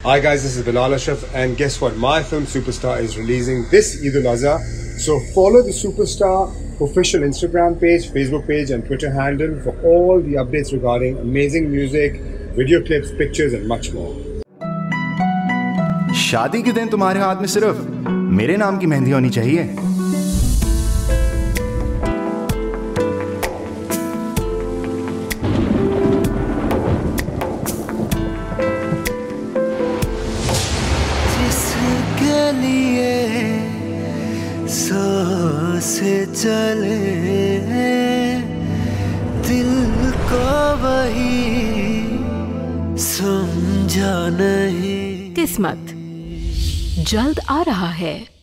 Hi guys, this is Bilal Ashraf and guess what? My film Superstar is releasing this Eid al-Azha. So follow the Superstar official Instagram page, Facebook page and Twitter handle for all the updates regarding amazing music, video clips, pictures and much more. शादी के दिन तुम्हारे हाथ में सिर्फ मेरे नाम की मेहंदी होनी चाहिए लिए सांस चले दिल को वही समझा नहीं। किस्मत जल्द आ रहा है।